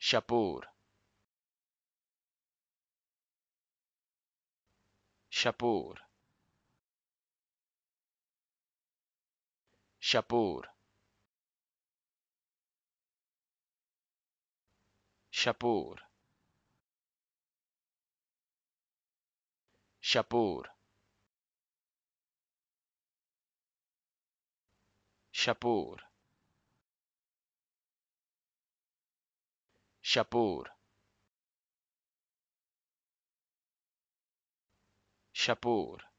Shapur. Shapur. Shapur. Shapur. Shapur. Shapur Shapur. Shapur